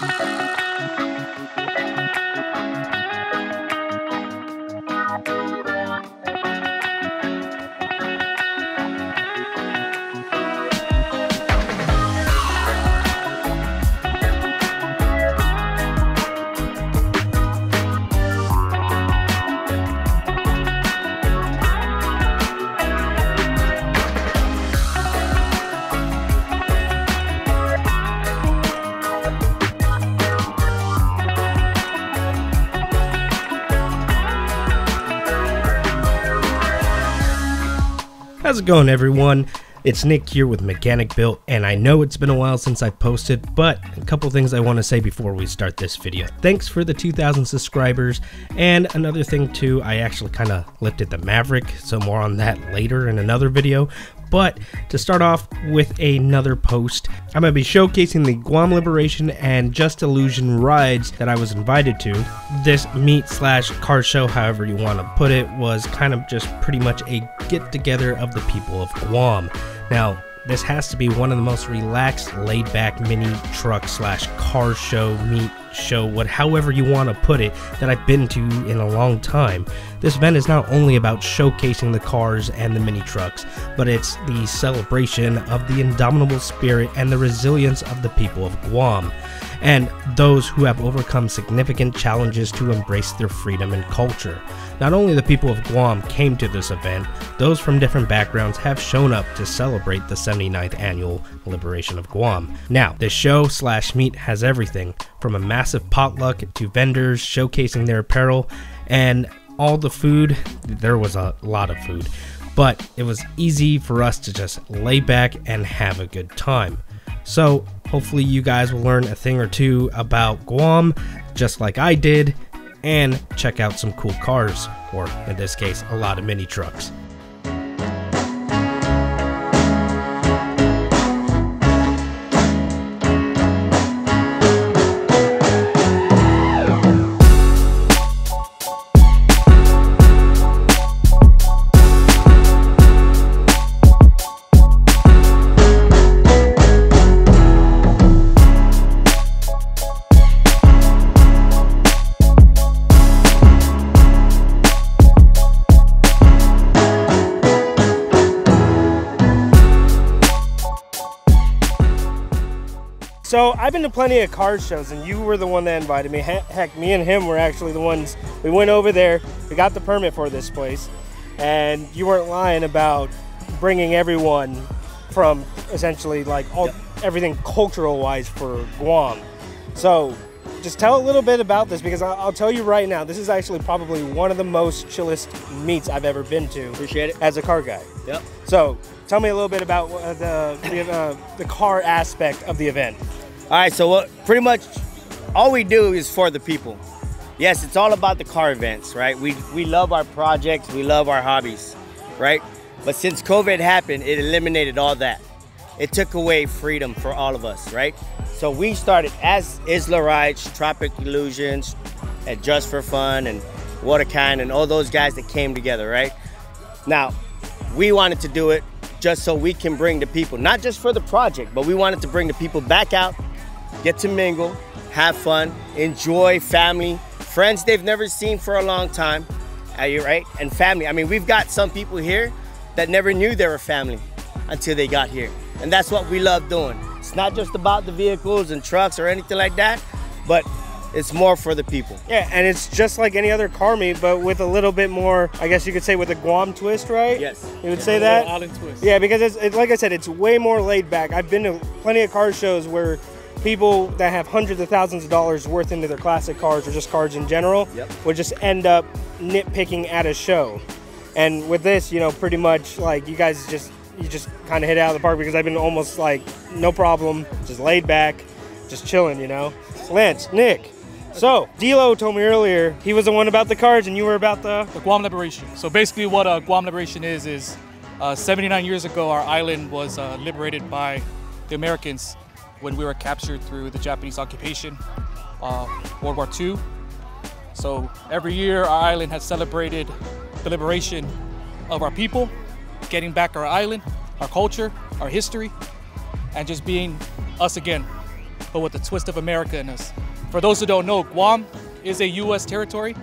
Bye. How's it going, everyone? It's Nick here with Mechanic Built, and I know it's been a while since I posted, but a couple things I want to say before we start this video. Thanks for the 2,000 subscribers, and another thing too, I actually kind of lifted the Maverick, so more on that later in another video. But to start off with another post, I'm going to be showcasing the Guam Liberation and Just Illuzion rides that I was invited to. This meet slash car show, however you want to put it, was kind of just pretty much a get together of the people of Guam. Now, this has to be one of the most relaxed, laid back mini truck slash car show, meet show, what however you want to put it, that I've been to in a long time. This event is not only about showcasing the cars and the mini trucks, but it's the celebration of the indomitable spirit and the resilience of the people of Guam and those who have overcome significant challenges to embrace their freedom and culture. Not only the people of Guam came to this event, those from different backgrounds have shown up to celebrate the 79th annual liberation of Guam. Now, this show slash meet has everything from a massive potluck to vendors showcasing their apparel and all the food. There was a lot of food, but it was easy for us to just lay back and have a good time. So, hopefully, you guys will learn a thing or two about Guam, just like I did, and check out some cool cars, or in this case, a lot of mini trucks. So I've been to plenty of car shows, and you were the one that invited me. Heck, me and him were actually the ones. We went over there. We got the permit for this place, and you weren't lying about bringing everyone from essentially like all yep. everything cultural wise for Guam. So just tell a little bit about this because I'll tell you right now, this is actually probably one of the most chillest meets I've ever been to. Appreciate it. As a car guy. Yep. So tell me a little bit about uh, the the, uh, the car aspect of the event. All right, so what pretty much all we do is for the people. Yes, it's all about the car events, right? We we love our projects, we love our hobbies, right? But since COVID happened, it eliminated all that. It took away freedom for all of us, right? So we started as Isla Rides, Tropic Illusions, and Just for Fun, and Waterkind, and all those guys that came together, right? Now, we wanted to do it just so we can bring the people, not just for the project, but we wanted to bring the people back out get to mingle, have fun, enjoy family, friends they've never seen for a long time, are you right? And family. I mean, we've got some people here that never knew they were family until they got here. And that's what we love doing. It's not just about the vehicles and trucks or anything like that, but it's more for the people. Yeah, and it's just like any other car meet, but with a little bit more, I guess you could say, with a Guam twist, right? Yes. You would yeah, say that? Island twist. Yeah, because it's, it's, like I said, it's way more laid back. I've been to plenty of car shows where people that have hundreds of thousands of dollars worth into their classic cars or just cars in general yep. would just end up nitpicking at a show. And with this, you know, pretty much like you guys just you just kind of hit out of the park because I've been almost like no problem, just laid back, just chilling, you know. Lance, Nick. So, Dilo told me earlier he was the one about the cars and you were about the the Guam Liberation. So basically, what uh, Guam Liberation is is uh, 79 years ago, our island was uh, liberated by the Americans when we were captured through the Japanese occupation, uh, World War II. So every year our island has celebrated the liberation of our people, getting back our island, our culture, our history, and just being us again. but with a twist of America in us. For those who don't know, Guam is a U.S. territory,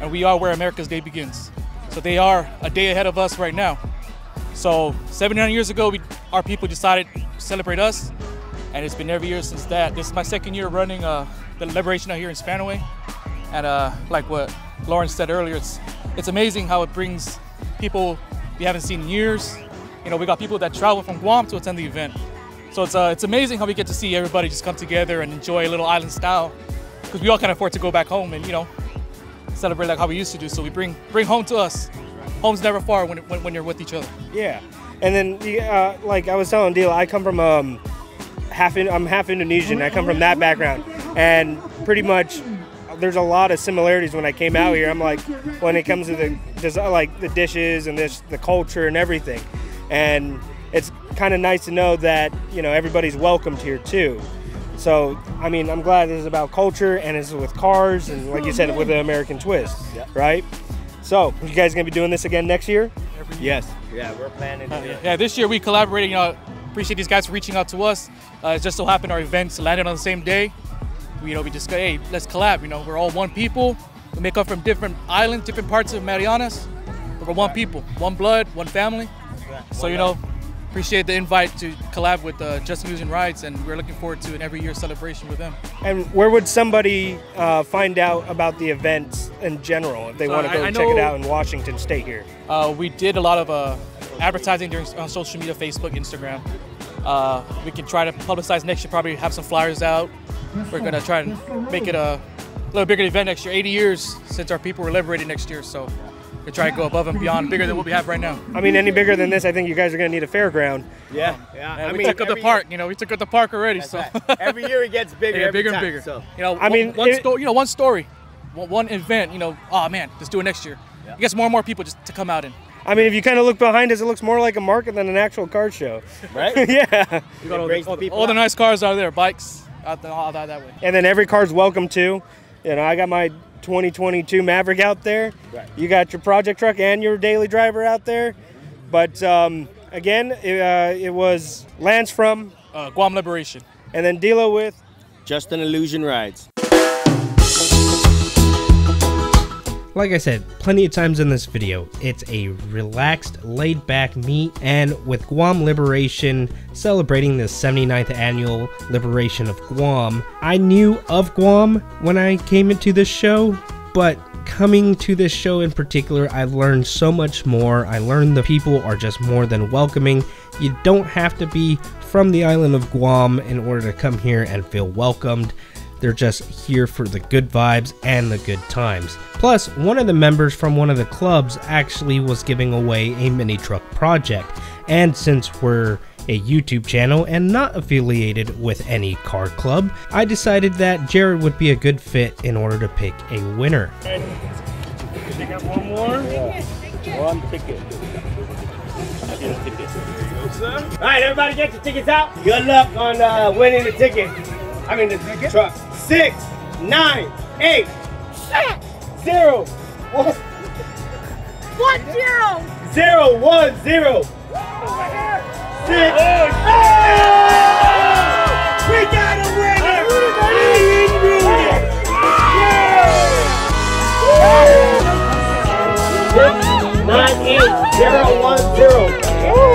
and we are where America's day begins. So they are a day ahead of us right now. So 79 years ago, we, our people decided to celebrate us, and it's been every year since that. This is my second year running uh, the Liberation out here in Spanaway, and uh, like what Lawrence said earlier, it's it's amazing how it brings people we haven't seen in years. You know, we got people that travel from Guam to attend the event. So it's uh, it's amazing how we get to see everybody just come together and enjoy a little island style, because we all can't afford to go back home and you know celebrate like how we used to do. So we bring bring home to us. Home's never far when, when, when you're with each other. Yeah, and then uh, like I was telling Deal, I come from um, half in, I'm half Indonesian. I come from that background, and pretty much there's a lot of similarities when I came out here. I'm like when it comes to the desi- uh, like the dishes and this the culture and everything, and it's kind of nice to know that you know everybody's welcomed here too. So I mean, I'm glad this is about culture and it's with cars and like you said with the American twist, right? So you guys gonna be doing this again next year? Yes. Yeah, we're planning to do. Uh, yeah, this year we collaborated. You uh, know, appreciate these guys for reaching out to us. Uh, it just so happened our events landed on the same day. We, you know, we just go, hey, let's collab. You know, we're all one people. We make up from different islands, different parts of Marianas. But we're one people, one blood, one family. So you know, appreciate the invite to collab with uh, Just News and Rides, and we're looking forward to an every year celebration with them. And where would somebody uh, find out about the events in general if they So want to go I check it out in Washington State here? Uh, we did a lot of uh, advertising during on social media, Facebook, Instagram. Uh, we can try to publicize next year. Probably have some flyers out. We're gonna try and make it a little bigger event next year. 80 years since our people were liberated next year, so we try to go above and beyond, bigger than what we have right now. I mean, any bigger than this, I think you guys are going to need a fairground. Yeah, yeah. And I we mean, took up the every park. You know, we took up the park already. So right. every year it gets bigger. yeah, every bigger and bigger. So You know, I one- mean, one it- story. You know, one story, one, one event. You know, oh man, let's do it next year. It gets more and more people just to come out and. I mean, if you kind of look behind us, it looks more like a market than an actual car show. right. yeah. We got all, the, all, the all the nice cars are there, bikes out, the, all that, that way. And then every car's welcome too. You know, I got my 2022 Maverick out there. Right. You got your project truck and your daily driver out there. But um, again, it, uh, it was Lance from, Uh, Guam Liberation. and then Dilo with. Just-N-Illuzion rides. Like I said, plenty of times in this video, it's a relaxed, laid back meet, and with Guam Liberation celebrating the 79th annual liberation of Guam, I knew of Guam when I came into this show, but coming to this show in particular, I learned so much more. I learned the people are just more than welcoming. You don't have to be from the island of Guam in order to come here and feel welcomed. They're just here for the good vibes and the good times. Plus, one of the members from one of the clubs actually was giving away a mini truck project. And since we're a YouTube channel and not affiliated with any car club, I decided that Jared would be a good fit in order to pick a winner. One more. One ticket. All right, everybody, get your tickets out. Good luck on uh, winning the ticket. I mean the truck six, nine, eight, Shit. zero, one, one zero, zero, one zero. Oh six. Oh, oh! We got a winner. Nine eight zero one zero.